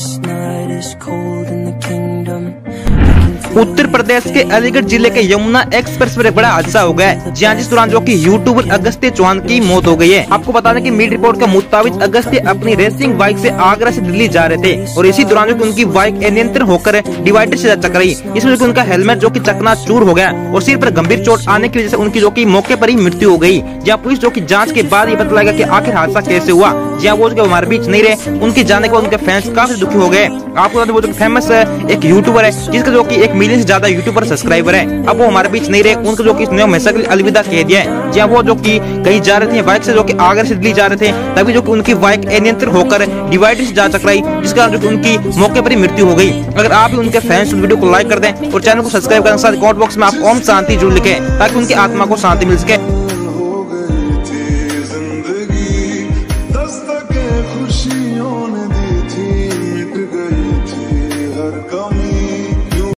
This night is cold in the kingdom. Uttar Pradesh के अलीगढ़ ज़िले के यमुना एक्सप्रेस पर एक बड़ा हादसा हो गया है, जहाँ जिस दौरान जो कि यूट्यूबर अगस्त्य चौहान की मौत हो गई है। आपको बता दें कि मीड रिपोर्ट के मुताबिक अगस्त्य अपनी रेसिंग बाइक से आगरा से दिल्ली जा रहे थे, और इसी दौरान जो उनकी बाइक अनियंत्रण होकर डिवाइडर से टकराई इसमें जो उनका हेलमेट जो की चकना चूर हो गया, और सिर पर गंभीर चोट आने की वजह से उनकी जो की मौके पर ही मृत्यु हो गई। जहाँ पुलिस जो की जाँच के बाद ये पता लगा की आखिर हादसा कैसे हुआ, जहाँ वो हमारे बीच नहीं रहे, उनके जाने के बाद उनके फैंस काफ़ी दुखी हो गए। आपको फ़ेमस एक यूट्यूबर है, जिसका जो की एक मिलियन से ज़्यादा यूट्यूबर सब्सक्राइबर है। अब वो हमारे बीच नहीं रहे, उनको जो की स्नेह अलविदा कह दिया है। जहाँ वो जो की कहीं जा रहे थे, बाइक से जो की आगे से दिल्ली जा रहे थे, तभी जो की उनकी बाइक अनियंत्रित होकर डिवाइडर से जा चकराई जिसका जो उनकी मौके पर ही मृत्यु हो गई। अगर आप भी उनके फैंस वीडियो को लाइक कर दें और चैनल को सब्सक्राइब करने के साथ कॉमेंट बॉक्स में आप ओम शांति ज़रूर लिखे, ताकि उनकी आत्मा को शांति मिल सके। खुशियों ने दी थी मिट गई थी हर कम